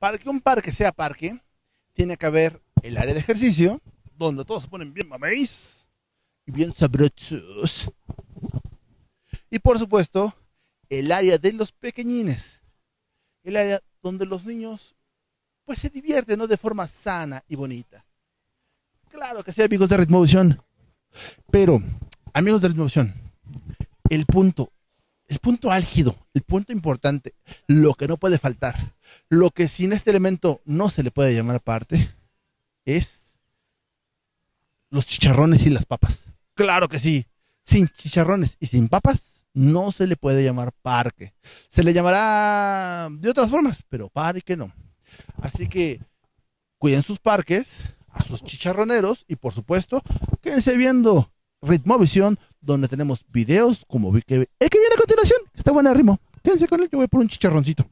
Para que un parque sea parque, tiene que haber el área de ejercicio, donde todos se ponen bien mameis y bien sabrosos. Y por supuesto, el área de los pequeñines. El área donde los niños pues se divierten, ¿no? De forma sana y bonita. Claro que sí, amigos de Ritmovisión. Pero, amigos de Ritmovisión, el punto, el punto álgido, el punto importante, lo que no puede faltar, lo que sin este elemento no se le puede llamar aparte, es los chicharrones y las papas. Claro que sí, sin chicharrones y sin papas no se le puede llamar parque. Se le llamará de otras formas, pero parque no. Así que cuiden sus parques, a sus chicharroneros y por supuesto, quédense viendo Ritmovisión, donde tenemos videos como el que viene a continuación. Está buena ritmo. Quédense con él, yo voy por un chicharroncito.